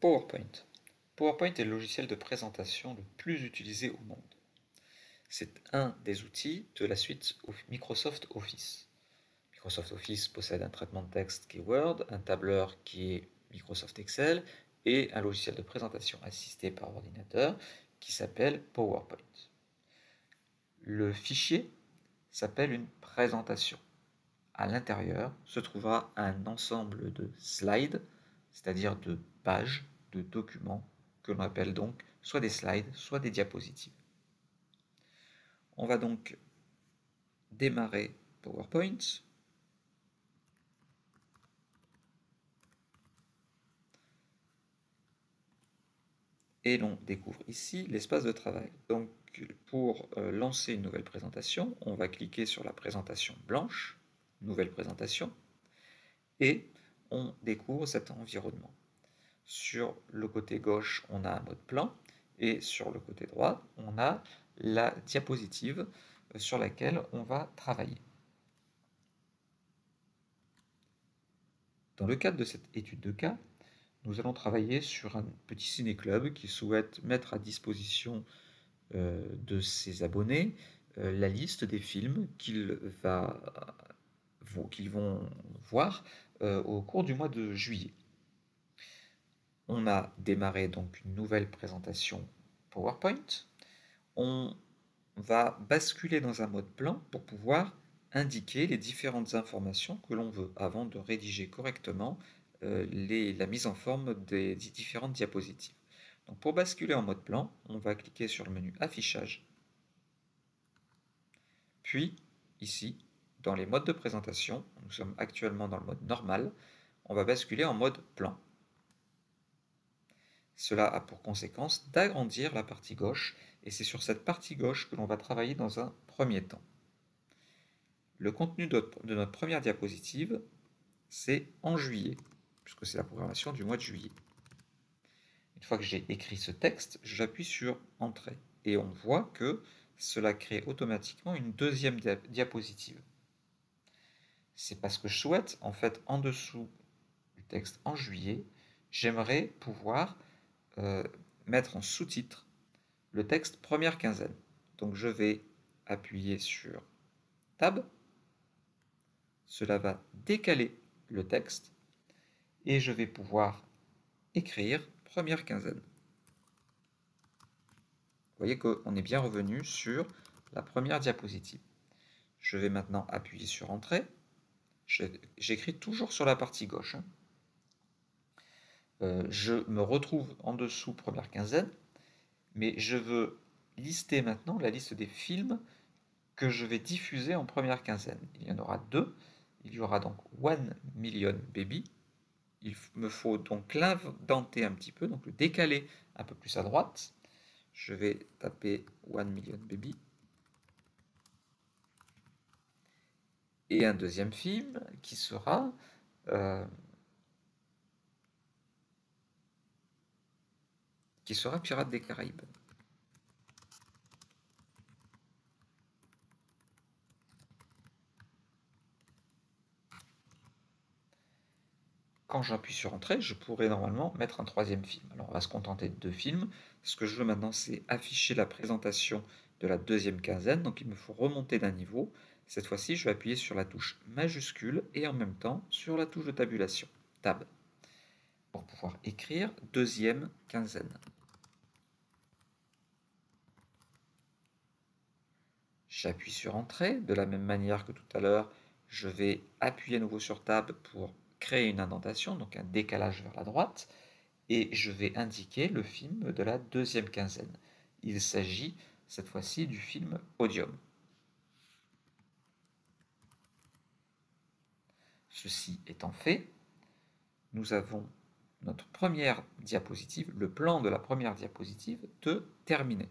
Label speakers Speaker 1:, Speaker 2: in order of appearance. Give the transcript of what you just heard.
Speaker 1: PowerPoint. PowerPoint est le logiciel de présentation le plus utilisé au monde. C'est un des outils de la suite Microsoft Office. Microsoft Office possède un traitement de texte qui est Word, un tableur qui est Microsoft Excel et un logiciel de présentation assisté par ordinateur qui s'appelle PowerPoint. Le fichier s'appelle une présentation. À l'intérieur se trouvera un ensemble de slides, c'est-à-dire de pages, de documents, que l'on appelle donc soit des slides, soit des diapositives. On va donc démarrer PowerPoint. Et l'on découvre ici l'espace de travail. Donc pour euh, lancer une nouvelle présentation, on va cliquer sur la présentation blanche, nouvelle présentation, et on découvre cet environnement. Sur le côté gauche, on a un mode plan, et sur le côté droit, on a la diapositive euh, sur laquelle on va travailler. Dans le cadre de cette étude de cas, nous allons travailler sur un petit ciné-club qui souhaite mettre à disposition euh, de ses abonnés euh, la liste des films qu'ils vont voir euh, au cours du mois de juillet. On a démarré donc une nouvelle présentation PowerPoint. On va basculer dans un mode plan pour pouvoir indiquer les différentes informations que l'on veut avant de rédiger correctement la mise en forme des différentes diapositives pour basculer en mode plan, on va cliquer sur le menu Affichage. Puis, ici, dans les modes de présentation, nous sommes actuellement dans le mode normal, on va basculer en mode plan. Cela a pour conséquence d'agrandir la partie gauche, et c'est sur cette partie gauche que l'on va travailler dans un premier temps. Le contenu de notre première diapositive, c'est en juillet, puisque c'est la programmation du mois de juillet. Une fois que j'ai écrit ce texte, j'appuie sur Entrée. Et on voit que cela crée automatiquement une deuxième diapositive. C'est parce que je souhaite, en fait, en dessous du texte en juillet, j'aimerais pouvoir euh, mettre en sous-titre le texte première quinzaine. Donc je vais appuyer sur Tab. Cela va décaler le texte et je vais pouvoir écrire première quinzaine. Vous voyez qu'on est bien revenu sur la première diapositive. Je vais maintenant appuyer sur Entrée. J'écris toujours sur la partie gauche. Hein. Euh, je me retrouve en dessous première quinzaine, mais je veux lister maintenant la liste des films que je vais diffuser en première quinzaine. Il y en aura deux. Il y aura donc One Million Baby il me faut donc l'indenter un petit peu, donc le décaler un peu plus à droite. Je vais taper One Million Baby. Et un deuxième film qui sera euh, qui sera Pirates des Caraïbes. quand j'appuie sur Entrée, je pourrais normalement mettre un troisième film. Alors on va se contenter de deux films. Ce que je veux maintenant, c'est afficher la présentation de la deuxième quinzaine. Donc il me faut remonter d'un niveau. Cette fois-ci, je vais appuyer sur la touche majuscule et en même temps sur la touche de tabulation, Tab, pour pouvoir écrire deuxième quinzaine. J'appuie sur Entrée. De la même manière que tout à l'heure, je vais appuyer à nouveau sur Tab pour créer une indentation, donc un décalage vers la droite, et je vais indiquer le film de la deuxième quinzaine. Il s'agit cette fois-ci du film Podium. Ceci étant fait, nous avons notre première diapositive, le plan de la première diapositive de terminer.